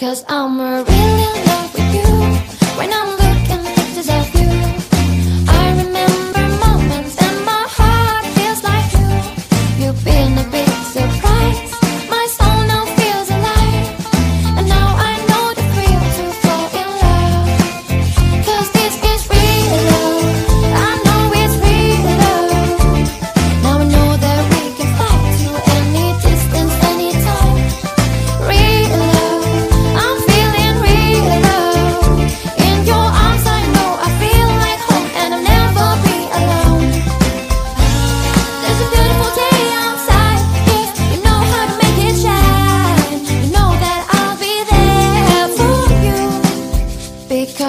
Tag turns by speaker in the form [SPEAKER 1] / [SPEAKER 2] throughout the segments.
[SPEAKER 1] Cause I'm really in love with you. When I'm looking pictures of you I remember moments and my heart feels like you. You've been a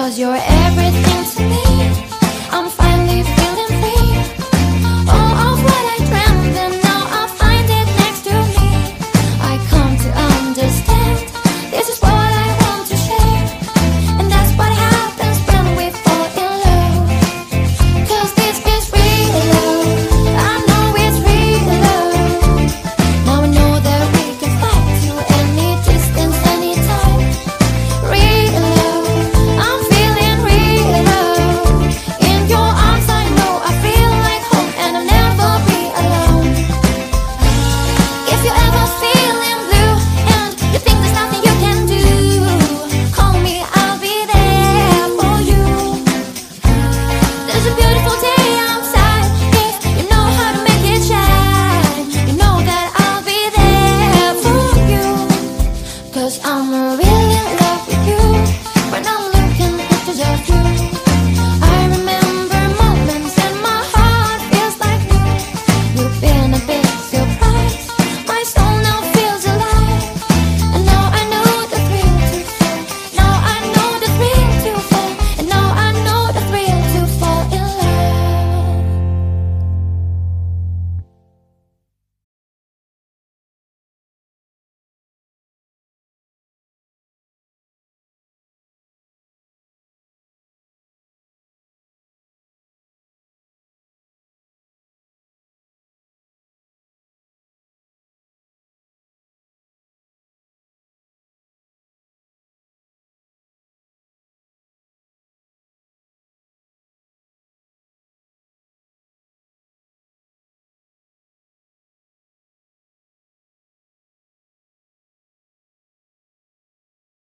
[SPEAKER 1] Cause you're everything to me. I'm Cause I'm really in love with you.